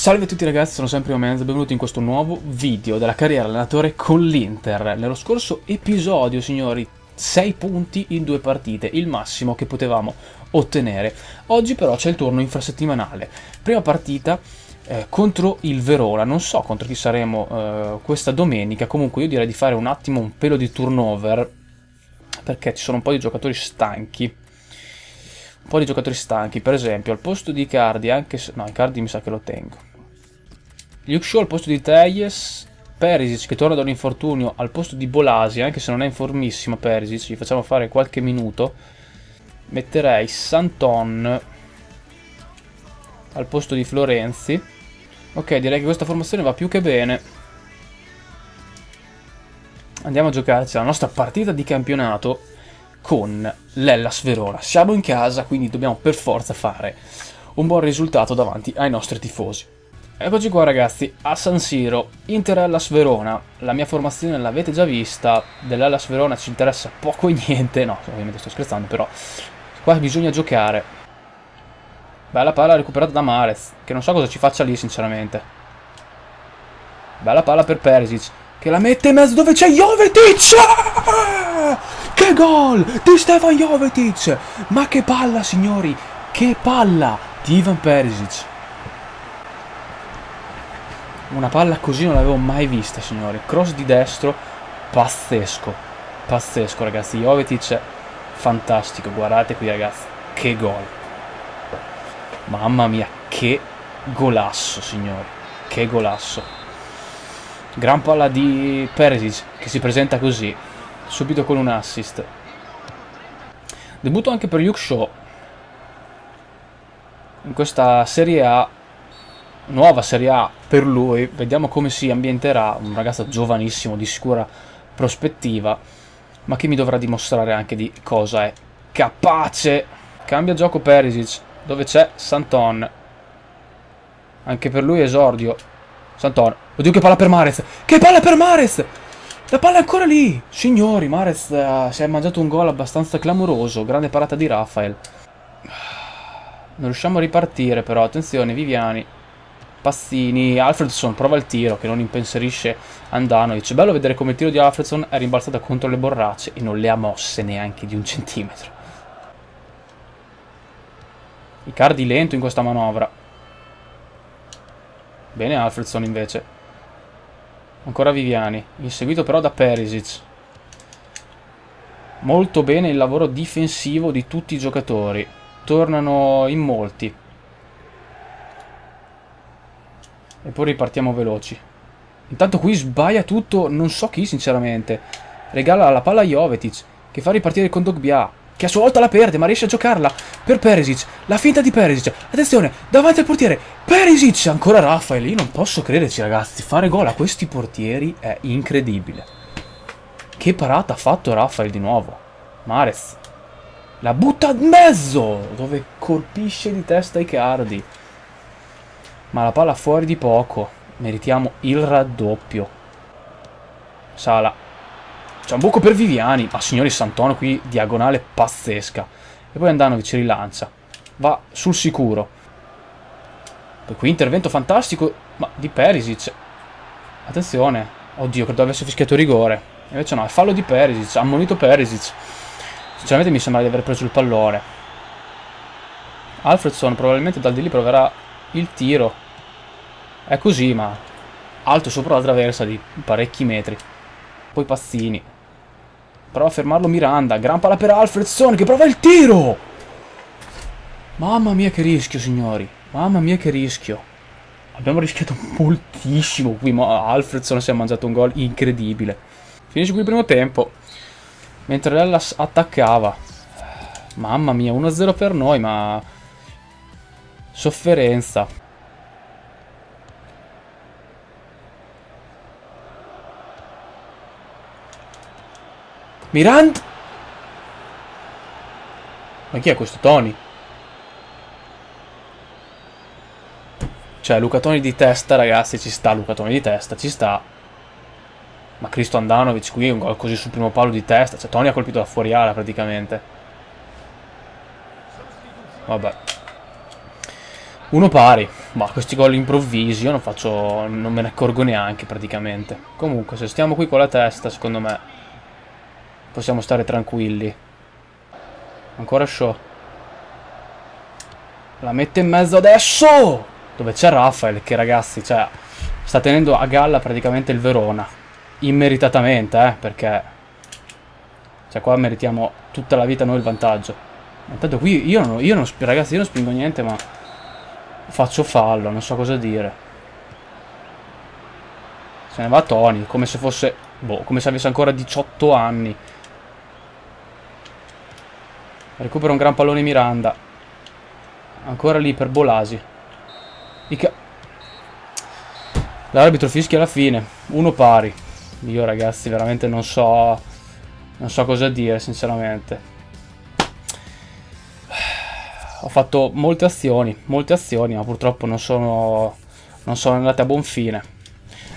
Salve a tutti ragazzi, sono sempre Omenz benvenuti in questo nuovo video della carriera allenatore con l'Inter. Nello scorso episodio, signori, 6 punti in due partite, il massimo che potevamo ottenere. Oggi però c'è il turno infrasettimanale. Prima partita eh, contro il Verona, non so contro chi saremo eh, questa domenica, comunque io direi di fare un attimo un pelo di turnover perché ci sono un po' di giocatori stanchi un po' di giocatori stanchi. Per esempio, al posto di Icardi, anche se... No, Icardi mi sa che lo tengo. Luke Shaw al posto di Teyes, Perisic che torna da un infortunio al posto di Bolasi, anche se non è in formissima Perisic, gli facciamo fare qualche minuto. Metterei Santon al posto di Florenzi. Ok, direi che questa formazione va più che bene. Andiamo a giocarci la nostra partita di campionato con l'Ellas Verona. Siamo in casa, quindi dobbiamo per forza fare un buon risultato davanti ai nostri tifosi. Eccoci qua ragazzi, a San Siro, Inter Hellas Verona, la mia formazione l'avete già vista, dell'Hellas Verona ci interessa poco e niente, no ovviamente sto scherzando però, qua bisogna giocare. Bella palla recuperata da Marez, che non so cosa ci faccia lì sinceramente. Bella palla per Perisic, che la mette in mezzo dove c'è Jovetic! Che gol di Stefan Jovetic! Ma che palla signori, che palla di Ivan Perisic! Una palla così non l'avevo mai vista, signori. Cross di destro, pazzesco. Pazzesco, ragazzi. Jovetic, fantastico. Guardate qui, ragazzi. Che gol. Mamma mia, che golasso, signori. Che golasso. Gran palla di Perisic, che si presenta così. Subito con un assist. Debutto anche per Luke Shaw. In questa Serie A nuova Serie A per lui, vediamo come si ambienterà, un ragazzo giovanissimo, di sicura prospettiva, ma che mi dovrà dimostrare anche di cosa è capace. Cambia gioco Perisic, dove c'è Santon. Anche per lui esordio. Santon. Oddio che palla per Marez. Che palla per Marez! La palla è ancora lì! Signori, Marez uh, si è mangiato un gol abbastanza clamoroso. Grande parata di Rafael. Non riusciamo a ripartire però. Attenzione, Viviani. Passini, Alfredson prova il tiro che non impensierisce Andanovic. Bello vedere come il tiro di Alfredson è rimbalzato contro le borracce e non le ha mosse neanche di un centimetro. Icardi lento in questa manovra. Bene Alfredson invece. Ancora Viviani, inseguito però da Perisic. Molto bene il lavoro difensivo di tutti i giocatori. Tornano in molti. E poi ripartiamo veloci. Intanto qui sbaglia tutto, non so chi sinceramente. Regala la palla a Jovetic, che fa ripartire con Dogbia, che a sua volta la perde, ma riesce a giocarla per Perisic. La finta di Perisic. Attenzione, davanti al portiere. Perisic, ancora Rafael. Io non posso crederci, ragazzi. Fare gol a questi portieri è incredibile. Che parata ha fatto Rafael di nuovo. Mares. La butta in mezzo, dove colpisce di testa Icardi. Ma la palla fuori di poco. Meritiamo il raddoppio. Sala. C'è un buco per Viviani. Ma signori Santono qui diagonale pazzesca. E poi Andanovic ci rilancia. Va sul sicuro. Poi qui intervento fantastico. Ma di Perisic. Attenzione. Oddio, credo avesse fischiato rigore. Invece no, è fallo di Perisic. Ha ammonito Perisic. Sinceramente mi sembra di aver preso il pallone. Alfredson probabilmente dal di lì proverà il tiro. È così ma alto sopra la traversa di parecchi metri. Poi Pazzini prova a fermarlo Miranda. Gran palla per Alfredson che prova il tiro! Mamma mia che rischio signori. Mamma mia che rischio. Abbiamo rischiato moltissimo qui ma Alfredson si è mangiato un gol incredibile. Finisce qui il primo tempo. Mentre l'Ellas attaccava. Mamma mia 1-0 per noi ma Sofferenza. Mirand? Ma chi è questo Tony? Cioè, Luca Toni di testa, ragazzi, ci sta Luca Toni di testa, ci sta. Ma Cristo Andanovic qui, un gol così sul primo palo di testa. Cioè, Tony ha colpito da fuori ala praticamente. Vabbè. Uno pari, ma questi gol improvvisi io non faccio, non me ne accorgo neanche praticamente. Comunque, se stiamo qui con la testa, secondo me possiamo stare tranquilli. Ancora Shaw. La mette in mezzo adesso! Dove c'è Rafael che ragazzi, cioè, sta tenendo a galla praticamente il Verona. Immeritatamente, eh, perché... Cioè qua meritiamo tutta la vita noi il vantaggio. Intanto qui io non, io non ragazzi, io non spingo niente, ma faccio fallo, non so cosa dire. Se ne va Tony, come se fosse... Boh, come se avesse ancora 18 anni. Recupera un gran pallone Miranda. Ancora lì per Bolasi. L'arbitro fischia alla fine. Uno pari. Io ragazzi veramente non so... Non so cosa dire sinceramente ho fatto molte azioni, molte azioni, ma purtroppo non sono, non sono andate a buon fine.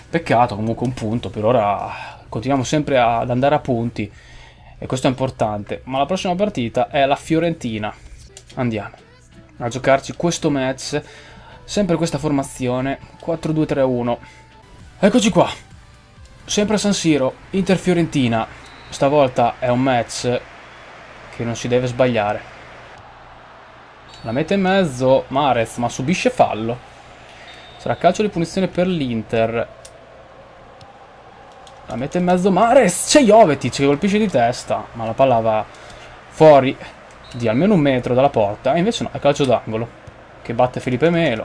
Peccato, comunque un punto, per ora continuiamo sempre ad andare a punti e questo è importante. Ma la prossima partita è la Fiorentina. Andiamo a giocarci questo match, sempre questa formazione, 4-2-3-1. Eccoci qua, sempre a San Siro, Inter-Fiorentina. Stavolta è un match che non si deve sbagliare. La mette in mezzo Mares, ma subisce fallo. Sarà calcio di punizione per l'Inter. La mette in mezzo Mares. C'è Jovetic che colpisce di testa. Ma la palla va fuori di almeno un metro dalla porta. E invece no, è calcio d'angolo. Che batte Felipe Melo.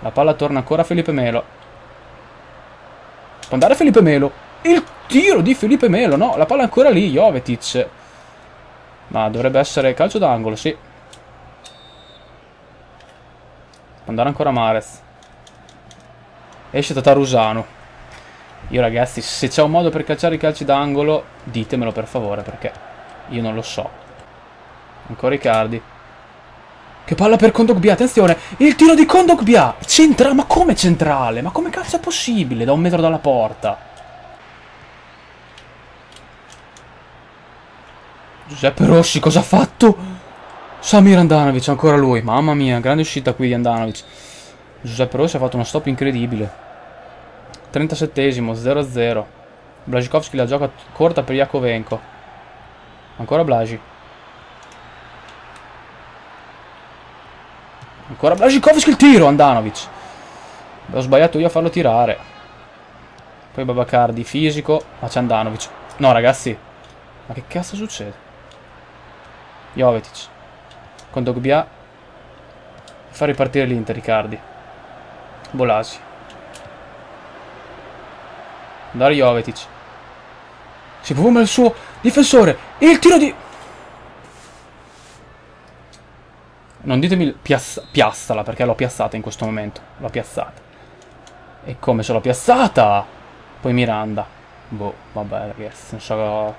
La palla torna ancora a Felipe Melo. Può andare Felipe Melo. Il tiro di Felipe Melo. No, la palla è ancora lì. Jovetic. Ma dovrebbe essere calcio d'angolo, sì. Andare ancora Mares. Esce Tatarusano. Io ragazzi, se c'è un modo per calciare i calci d'angolo, ditemelo per favore, perché io non lo so. Ancora Icardi. Che palla per Kondogbia, attenzione! Il tiro di Kondogbia! Centra, ma come centrale? Ma come cazzo è possibile da un metro dalla porta? Giuseppe Rossi, cosa ha fatto? Samir Andanovic, ancora lui. Mamma mia, grande uscita qui di Andanovic. Giuseppe Rossi ha fatto uno stop incredibile. 37esimo, 0-0. Blazikovski la gioca corta per Jakovenko. Ancora Blasi. Ancora Blazikovski il tiro, Andanovic. Ho sbagliato io a farlo tirare. Poi Babacardi, fisico. Ma c'è Andanovic. No, ragazzi. Ma che cazzo succede? Jovetic. Con Dogbia. Fa ripartire l'Inter, Riccardi. Bolasi. Andare Jovetic. Si fuma il suo difensore. Il tiro di... Non ditemi piazza, piazzala perché l'ho piazzata in questo momento. L'ho piazzata. E come ce l'ho piazzata? Poi Miranda. Boh, vabbè ragazzi, non so...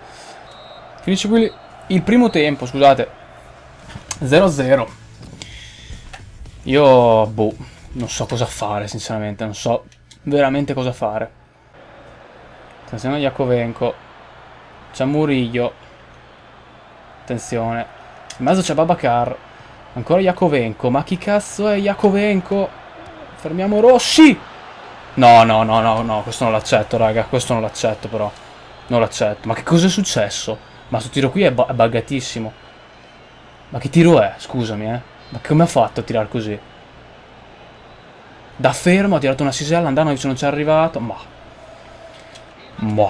Finisce qui il primo tempo, scusate. 0-0. Io, boh, non so cosa fare, sinceramente. Non so veramente cosa fare. Attenzione a Jakovenko. C'è Murillo. Attenzione. In mezzo c'è Babacar. Ancora Jakovenko. Ma chi cazzo è Jakovenko? Fermiamo Rossi. No, no, no, no, no. Questo non l'accetto, raga. Questo non l'accetto, però. Non l'accetto. Ma che cosa è successo? Ma questo tiro qui è, bu è buggatissimo. Ma che tiro è? Scusami, eh. Ma come ha fatto a tirare così? Da fermo ha tirato una sisella, Andanovic non ci è arrivato. Ma. Ma.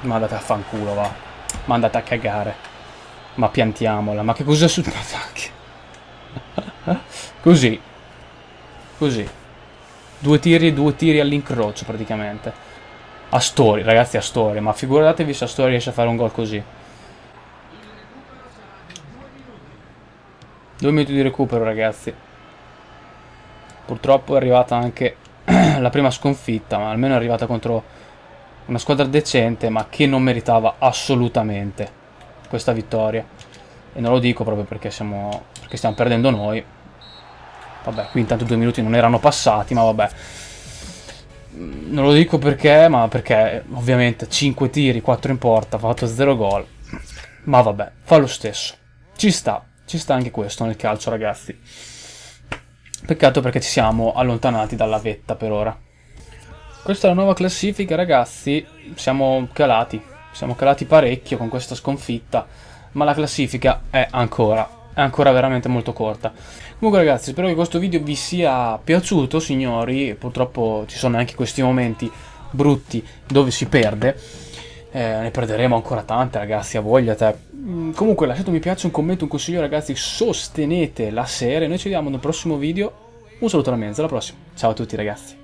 Ma andate a fanculo, va. Ma andate a cagare. Ma piantiamola. Ma che cos'è successo? Così. Così. Due tiri, due tiri all'incrocio praticamente. A Story, ragazzi, a Story. Ma figuratevi se a Story riesce a fare un gol così. Due minuti di recupero, ragazzi. Purtroppo è arrivata anche la prima sconfitta, ma almeno è arrivata contro una squadra decente, ma che non meritava assolutamente questa vittoria. E non lo dico proprio perché, siamo, perché stiamo perdendo noi, Vabbè, qui intanto due minuti non erano passati, ma vabbè. Non lo dico perché, ma perché ovviamente 5 tiri, 4 in porta, ha fatto 0 gol. Ma vabbè, fa lo stesso. Ci sta, ci sta anche questo nel calcio, ragazzi. Peccato perché ci siamo allontanati dalla vetta per ora. Questa è la nuova classifica, ragazzi. Siamo calati. Siamo calati parecchio con questa sconfitta. Ma la classifica è ancora è ancora veramente molto corta. Comunque ragazzi, spero che questo video vi sia piaciuto, signori. Purtroppo ci sono anche questi momenti brutti dove si perde. Eh, ne perderemo ancora tante, ragazzi, a voglia te. Mm, comunque lasciate un mi piace, un commento, un consiglio, ragazzi. Sostenete la serie. Noi ci vediamo nel prossimo video. Un saluto alla mezza, alla prossima. Ciao a tutti, ragazzi.